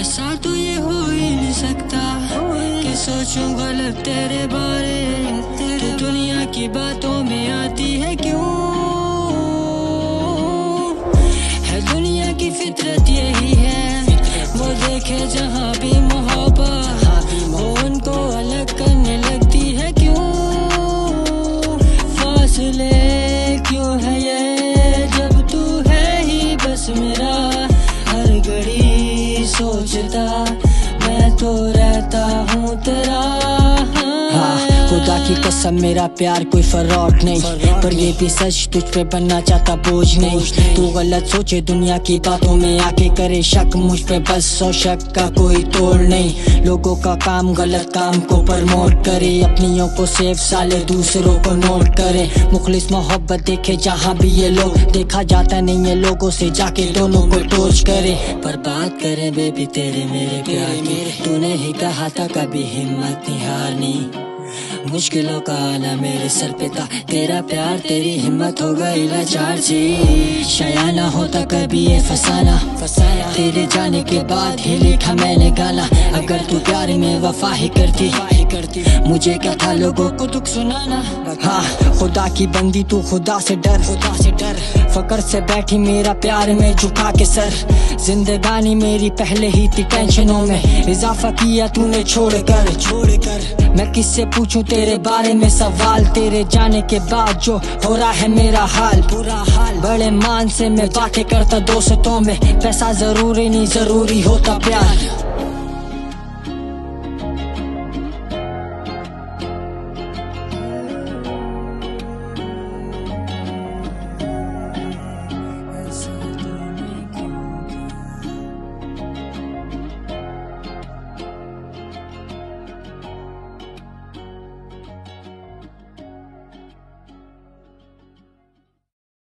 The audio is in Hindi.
ऐसा तो ये हो ही नहीं सकता कि सोचूं गलत तेरे बारे। तेरे दुनिया की बातों में आती है क्यों? है दुनिया की फितरत यही है। वो देखे जहाँ भी मोहब्बत वो उनको अलग करने लगती है क्यों? फासले क्यों है ये? जब तू है ही बस मेरा, हर घड़ी सोचता मैं तो रहता हूँ तेरा की कसम, मेरा प्यार कोई फरौट नहीं। पर ये भी सच, तुझ पे बनना चाहता बोझ नहीं। तू गलत सोचे, दुनिया की बातों में आके करे शक। मुझ पे बस सौ शक का कोई तोड़ नहीं। लोगों का काम गलत काम को प्रमोट करे। अपनियों को सेफ़ साले, दूसरों को नोट करे। मुखलिस मोहब्बत देखे जहाँ भी ये लोग। देखा जाता नहीं है लोगों से जाके दोनों को टोच करे। पर बात करे बेबी तेरे मेरे प्यार की। तूने ही कहा था, कभी हिम्मत नहीं हारनी। मुश्किलों का आना मेरे सर पे था। तेरा प्यार, तेरी हिम्मत हो गई लाचार सी शयाना होता कभी ये फसाना। फसाया तेरे जाने के बाद ही लिखा मैंने गाना। अगर तू प्यार में वफा ही करती करती। मुझे क्या था लोगों को दुख सुनाना? हाँ खुदा की बंदी, तू खुदा से डर। खुदा से डर। फकर से बैठी मेरा प्यार में झुका के सर। जिंदगानी मेरी पहले ही थी टेंशनों में। इजाफा किया तूने छोड़ कर छोड़ कर मैं किससे पूछूँ तेरे बारे में सवाल? तेरे जाने के बाद जो हो रहा है मेरा हाल। बुरा हाल। बड़े मान से मैं बातें करता दोस्तों में। पैसा ज़रूरी नहीं ज़रूरी होता प्यार।